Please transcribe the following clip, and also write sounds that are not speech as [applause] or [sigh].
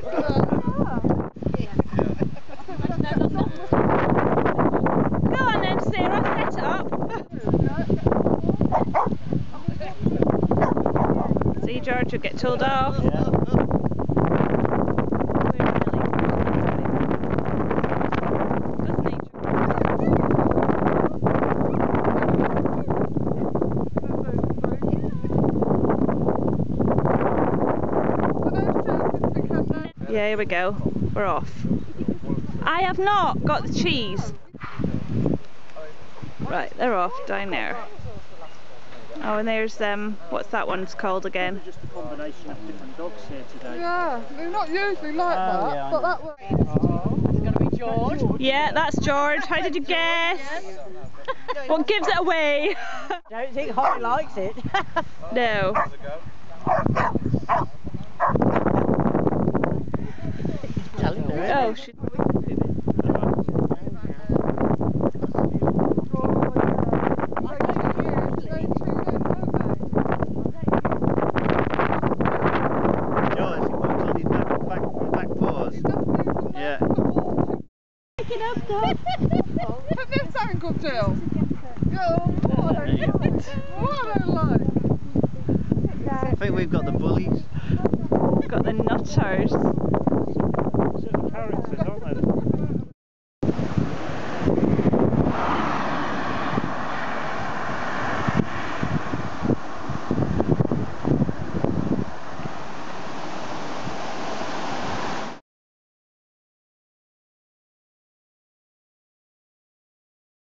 [laughs] George will get told off. Doesn't Yeah, here we go. We're off. I have not got the cheese. Right, they're off down there. Oh, and there's um, what's that one's called again? Just a combination of different dogs here today. Yeah, they're not usually like Oh, that, yeah, I but know. that George. Yeah, that's George. How did you guess? [laughs] What gives it away? Don't think Holly likes it. [laughs] no. Back paws. Yeah. At this angle, Jill. Yeah, what There you a go. what a life. I think we've got the bullies. Got the nutters. They?